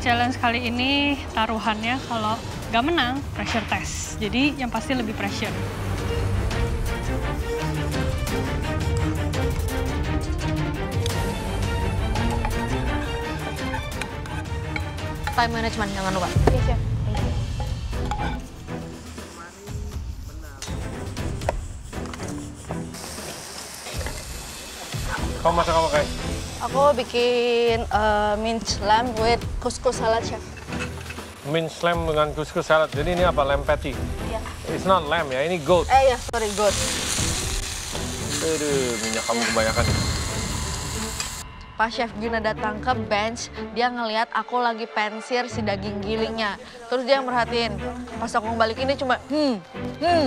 challenge kali ini taruhannya kalau nggak menang pressure test. Jadi yang pasti lebih pressure. Time management jangan lupa. Iya, Chef. Kamu masak apa kayak? Aku bikin uh, mince lamb with couscous salad, Chef. Mince lamb dengan couscous salad. Jadi ini apa? Lamb patty. Iya. It's not lamb ya, ini goat. Eh ya, sorry, good. Aduh, minyak kamu kebanyakan. Pas Chef Gina datang ke bench, dia ngelihat aku lagi pensir si daging gilingnya. Terus dia merhatiin. Pas aku balik ini cuma hmm, hmm.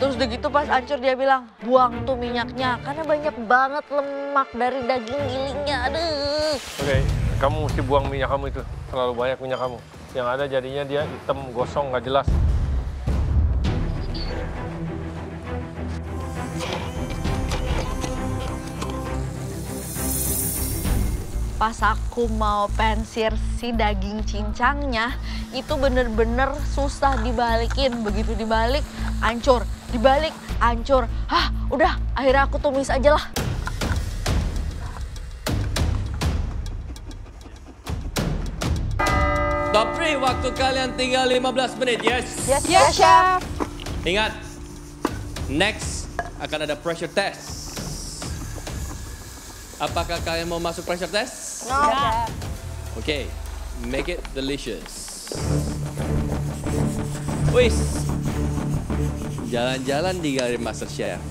Terus udah gitu pas hancur dia bilang, buang tuh minyaknya. Karena banyak banget lemak dari daging gilingnya. Aduh. Oke, kamu mesti buang minyak kamu itu. Terlalu banyak minyak kamu. Yang ada jadinya dia hitam, gosong, nggak jelas. Pas aku mau pensir si daging cincangnya, itu bener-bener susah dibalikin. Begitu dibalik, hancur. Dibalik, hancur. Hah, udah akhirnya aku tumis aja lah. Top 3, waktu kalian tinggal 15 menit, yes? Yes, yes, Chef. Ingat, next akan ada pressure test. Apakah kalian mau masuk pressure test? No, Chef. Oke, make it delicious. Wis, jalan-jalan di galeri Master Chef.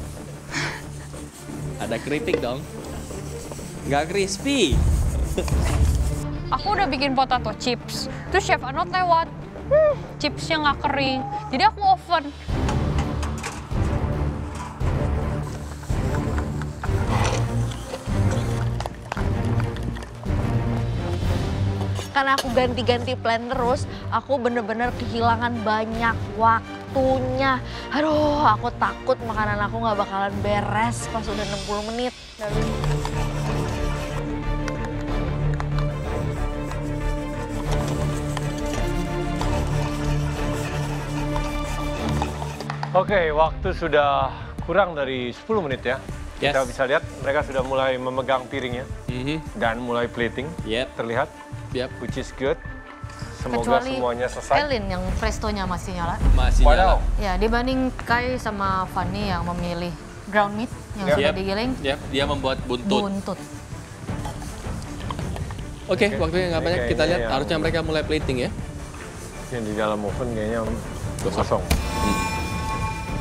Ada keripik dong. Nggak crispy. Aku udah bikin potato chips. Terus Chef Anot lewat. Hmm, chipsnya nggak kering. Jadi aku oven. Karena aku ganti-ganti plan terus, aku bener-bener kehilangan banyak waktunya. Aduh, aku takut makanan aku nggak bakalan beres pas udah 60 menit. Oke, waktu sudah kurang dari 10 menit ya. Yes. Kita bisa lihat mereka sudah mulai memegang piringnya Mhm. dan mulai plating. Yep. Terlihat, Yep. which is good. Semoga Kecuali semuanya selesai. Elin yang prestonya masih nyala. Masih nyala. Ya, dibanding Kai sama Fanny yang memilih ground meat yang Ya. sudah Yep. digiling, Yep, dia membuat buntut. buntut. Oke, Oke. waktunya nggak banyak. Kita lihat yang- harusnya mereka mulai plating ya. Yang di dalam oven kayaknya kosong.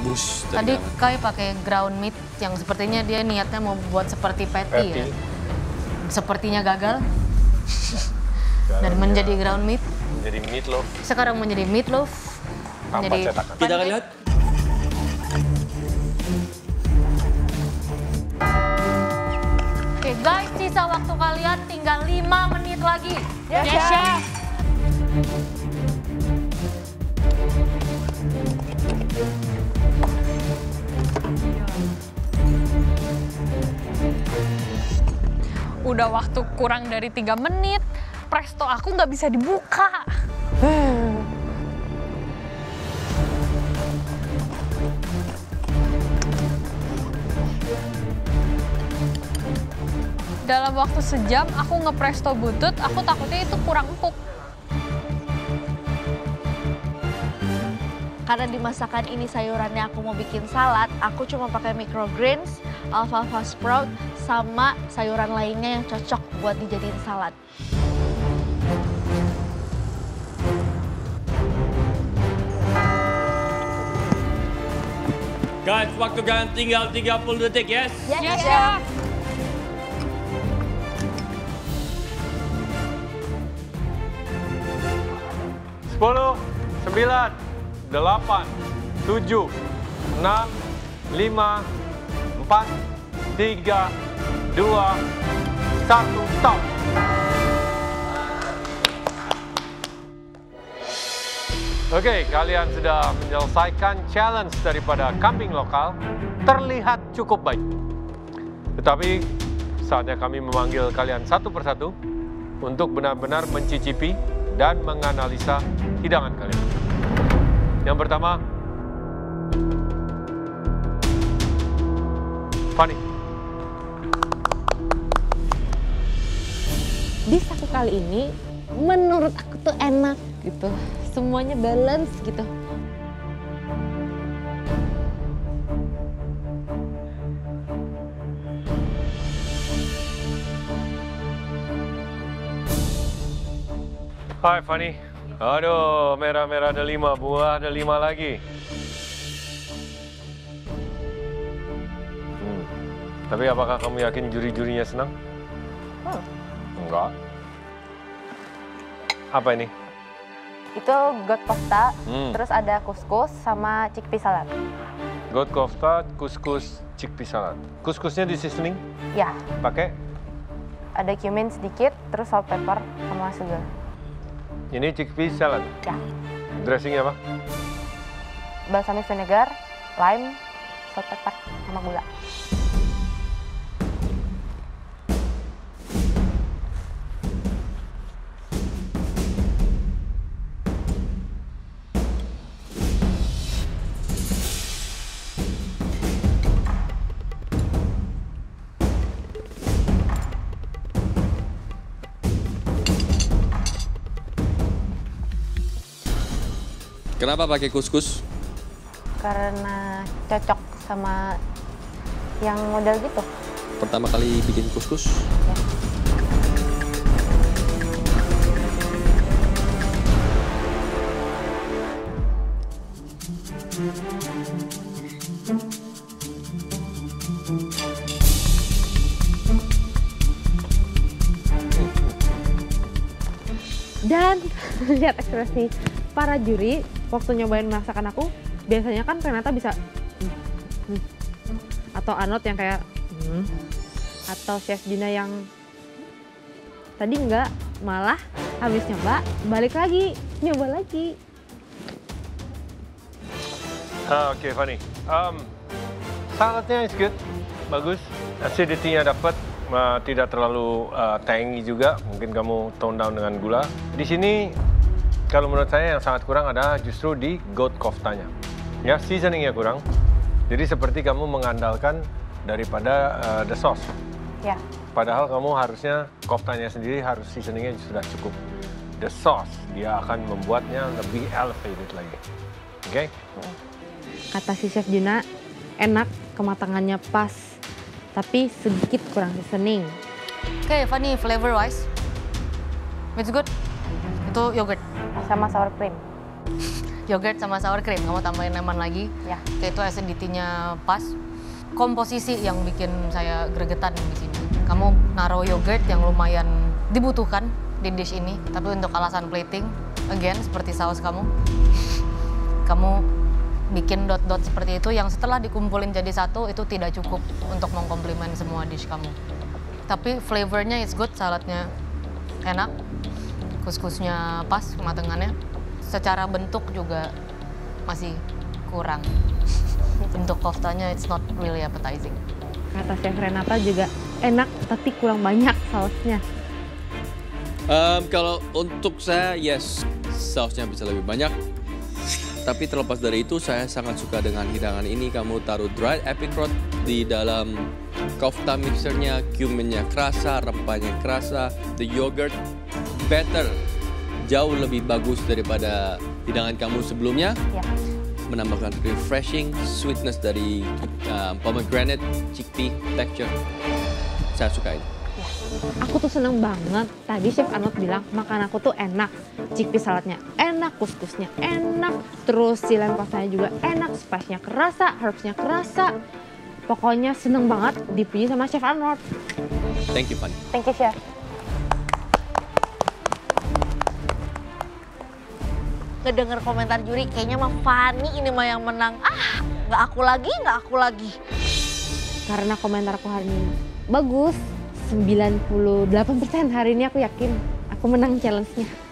Bus. Tadi Kai pakai ground meat yang sepertinya dia niatnya mau buat seperti patty, ya. Patty. Sepertinya gagal dan menjadi ground meat. menjadi meatloaf Sekarang menjadi meatloaf. tanpa Menjadi cetakan. Kita akan lihat. Oke guys, sisa waktu kalian tinggal 5 menit lagi. Yes, Chef. Udah waktu kurang dari tiga menit. Presto aku nggak bisa dibuka. Dalam waktu sejam aku ngepresto butut, aku takutnya itu kurang empuk. Karena di masakan ini sayurannya aku mau bikin salad, aku cuma pakai microgreens, alfalfa sprout, sama sayuran lainnya yang cocok buat dijadiin salad. Guys, waktu kalian tinggal 30 detik, yes? Yes, Chef. Sepuluh, sembilan, delapan, tujuh, enam, lima, empat, tiga, dua, satu, stop. Oke, kalian sudah menyelesaikan challenge daripada kambing lokal. Terlihat cukup baik. Tetapi saatnya kami memanggil kalian satu persatu untuk benar-benar mencicipi dan menganalisa hidangan kalian. Yang pertama, Fanny. dish aku kali ini menurut aku tuh enak gitu. Semuanya balance gitu. Hai Fanny. Aduh, merah-merah ada lima, buah ada lima lagi. Hmm. Tapi apakah kamu yakin juri-jurinya senang? Enggak. Apa ini? Itu got kofta, Hmm. terus ada kuskus sama chickpea salad. Goat kofta, kuskus, chickpea salad. Kuskusnya di seasoning? Ya, Pakai? ada cumin sedikit, terus salt pepper sama sugar. Ini chickpea salad. Ya, Dressingnya apa? balsamic vinegar, lime, salt pepper sama gula. Kenapa pakai kuskus? Karena cocok sama yang model gitu. Pertama kali bikin kuskus. Dan lihat ekspresi para juri waktu nyobain masakan aku, biasanya kan Renata bisa "Hmm, hmm." atau Anot yang kayak "Hmm." atau Chef Dina yang tadi enggak malah habis nyoba balik lagi nyoba lagi Ah, Oke, Fanny. Um, saladnya is good, bagus. Acidity-nya dapat, uh, tidak terlalu uh, tangy juga. Mungkin kamu tone down dengan gula. Di sini, kalau menurut saya yang sangat kurang adalah justru di goat koftanya. Ya, seasoningnya kurang. Jadi seperti kamu mengandalkan daripada uh, the sauce. Ya, Padahal kamu harusnya koftanya sendiri harus seasoningnya sudah cukup. The sauce dia akan membuatnya lebih elevated lagi. Oke? kata si Chef Dina enak kematangannya pas tapi sedikit kurang seasoning Oke, Fanny, flavor wise, it's good. Itu yogurt, sama sour cream. yogurt sama sour cream. Kamu tambahin lemon lagi. Ya. Oke, itu acidity-nya pas. Komposisi yang bikin saya gregetan di sini. Kamu naruh yogurt yang lumayan dibutuhkan di dish ini, tapi untuk alasan plating, again seperti saus kamu, kamu bikin dot-dot seperti itu yang setelah dikumpulin jadi satu itu tidak cukup untuk mengkomplimen semua dish kamu. Tapi flavornya is good, saladnya enak, kuskusnya pas kematangannya. Secara bentuk juga masih kurang. Bentuk koftanya it's not really appetizing. kata Chef Renata juga enak tapi kurang banyak sausnya Em, kalau untuk saya, yes, sausnya bisa lebih banyak. Tapi terlepas dari itu, saya sangat suka dengan hidangan ini. Kamu taruh dried apricot di dalam kofta mixernya, cuminnya kerasa, rempahnya kerasa, the yogurt better, jauh lebih bagus daripada hidangan kamu sebelumnya. Ya. Menambahkan refreshing sweetness dari uh, pomegranate, chickpea texture. Saya suka ini. Aku tuh seneng banget tadi Chef Anot bilang makan aku tuh enak chickpea saladnya enak kuskusnya enak terus si lem pastanya juga enak spice-nya kerasa herbs-nya kerasa pokoknya seneng banget dipuji sama Chef Anot Thank you, Fanny. Thank you, Chef. Ngedenger komentar juri, kayaknya mah Fanny ini mah yang menang. Ah, nggak aku lagi, nggak aku lagi. karena komentar aku hari ini bagus 98% hari ini aku yakin aku menang challenge-nya